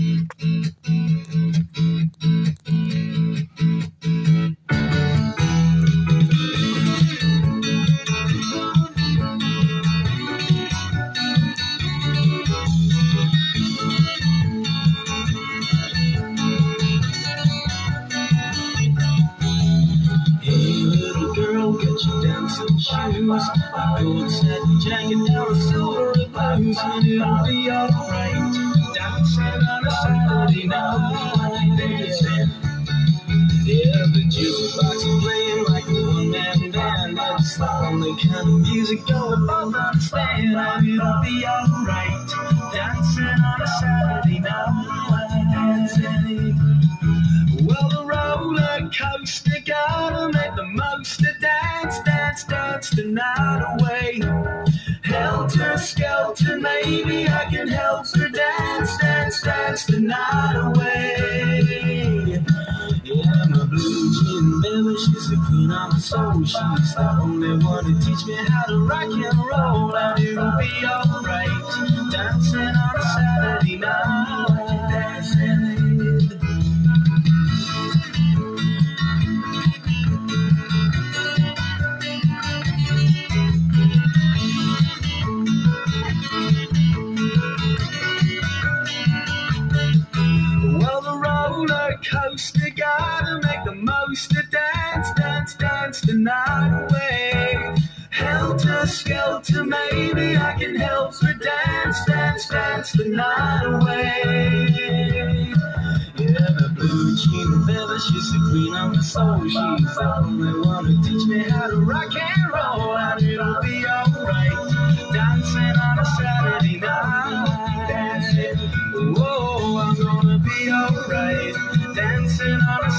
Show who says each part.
Speaker 1: shoes. A gold satin jacket down a silver blues, and it'll be alright. The kind of music you'll both understand, and it'll be alright. Dancing on a Saturday night. Well, the roller coaster gotta make the most of dance, dance, dance the night away. Helter skelter, maybe I can help her dance, dance, dance the night away. Blue jean baby, she's the queen of my soul. She's the only one to teach me how to rock and roll, and it'll be alright. Roller coaster gotta make the most of dance, dance, dance the night away. Helter skelter, maybe I can help her dance, dance, dance the night away. Yeah, the blue jean baby, she's the queen of my soul. She's the only one to teach me how to rock and roll, and it'll be alright. Dancing on a Saturday night, dancing. Whoa, I'm gonna be alright. Dancing on a